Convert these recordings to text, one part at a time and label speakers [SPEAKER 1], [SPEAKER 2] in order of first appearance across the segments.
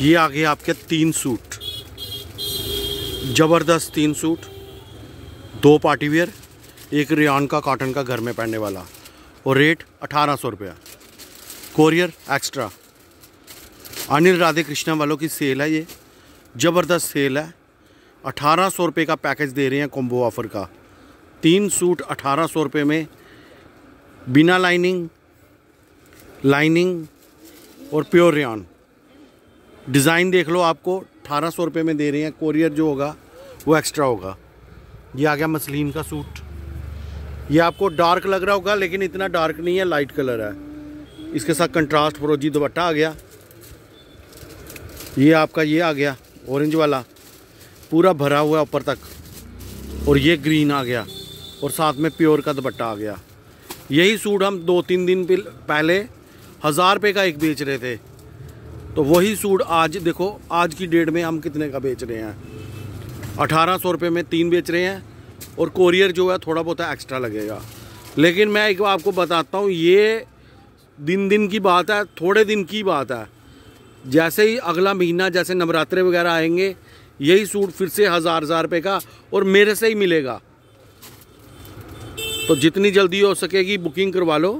[SPEAKER 1] ये आ गए आपके तीन सूट। ज़बरदस्त तीन सूट। दो पार्टी वेयर, एक रियान का कॉटन का घर में पहनने वाला। और रेट अठारह सौ रुपया। कोरियर एक्स्ट्रा अनिल राधे कृष्णा वालों की सेल है ये। ज़बरदस्त सेल है। अठारह सौ रुपये का पैकेज दे रहे हैं कॉम्बो ऑफ़र का। तीन सूट अठारह सौ रुपये में। बिना लाइनिंग लाइनिंग और प्योर रेन डिज़ाइन देख लो आपको, अठारह सौ रुपये में दे रहे हैं कोरियर जो होगा, वो एक्स्ट्रा होगा। ये आ गया मसलिन का सूट। ये आपको डार्क लग रहा होगा, लेकिन इतना डार्क नहीं है लाइट कलर है। इसके साथ कंट्रास्ट फरोजी दुपट्टा आ गया। ये आपका ये आ गया ऑरेंज वाला। पूरा भरा हुआ ऊपर तक। और ये ग्रीन आ गया। और साथ में प्योर का दुपट्टा आ गया। यही सूट हम दो तीन दिन पहले हज़ार रुपये का एक बेच रहे थे। तो वही सूट आज देखो, आज की डेट में हम कितने का बेच रहे हैं? अठारह सौ रुपये में तीन बेच रहे हैं और कोरियर जो है थोड़ा बहुत एक्स्ट्रा लगेगा। लेकिन मैं एक बार आपको बताता हूँ, ये दिन दिन की बात है, थोड़े दिन की बात है। जैसे ही अगला महीना, जैसे नवरात्रे वगैरह आएँगे, यही सूट फिर से हज़ार हज़ार रुपये का और मेरे से ही मिलेगा। तो जितनी जल्दी हो सकेगी बुकिंग करवा लो।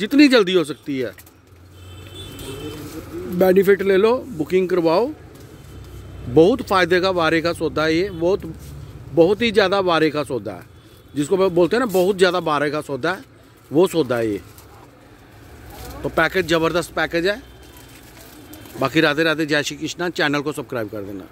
[SPEAKER 1] जितनी जल्दी हो सकती है। बेनिफिट ले लो बुकिंग करवाओ। बहुत फ़ायदे का वारे का सौदा है ये, बहुत बहुत ही ज़्यादा वारे का सौदा है। जिसको बोलते हैं ना, बहुत ज़्यादा वारे का सौदा है, वो सौदा है ये। तो पैकेज ज़बरदस्त पैकेज है। बाकी राधे राधे जय श्री कृष्णा चैनल को सब्सक्राइब कर देना।